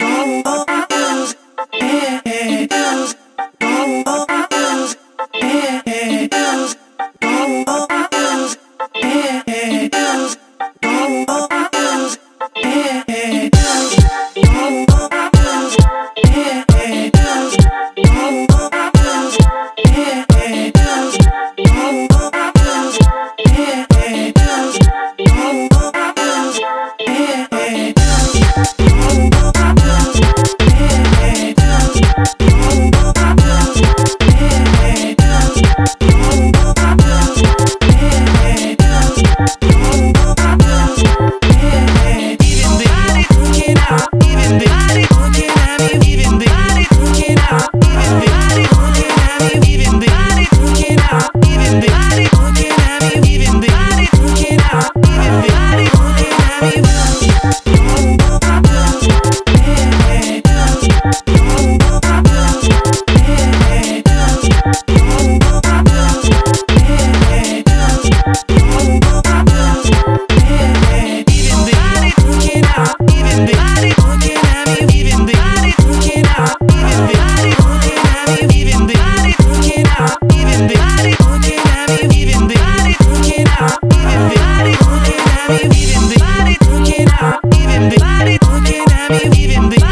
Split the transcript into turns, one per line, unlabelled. oh, oh, oh.
leaving.